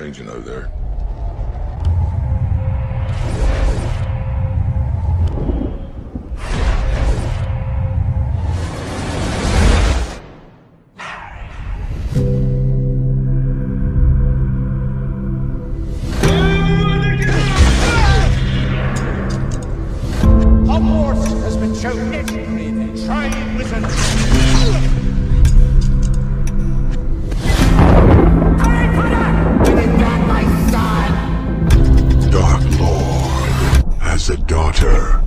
changing out there. Has been shown every trying wizard. a daughter.